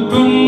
Bum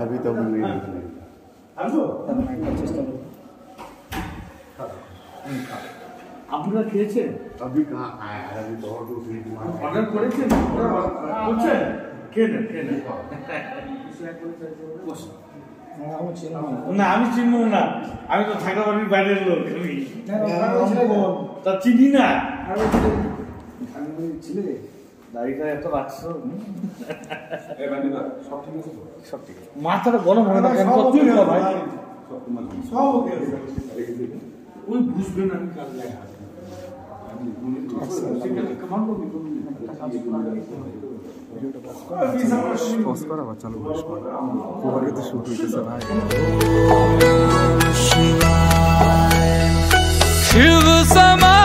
अभी तो हम नहीं निकले আপনারা খেয়েছেন अभी कहाँ खाए यार अभी तो और दूसरी दुकान অর্ডার করেছেন করছেন খেয়ে নেন খেয়ে নেন না আমি চিনব না আমি তো থাকা বাড়ির বাইরের লোক আমি তা চিনি না দাড়িটা এত রাখছো মাথাটা গরম হয় না কেন কত ভাই ওই বুঝবেন আমি কাল দেখা পসপারা বাঁচালো কুমারীতে শুরু হইতেছে ভাই শিব সমা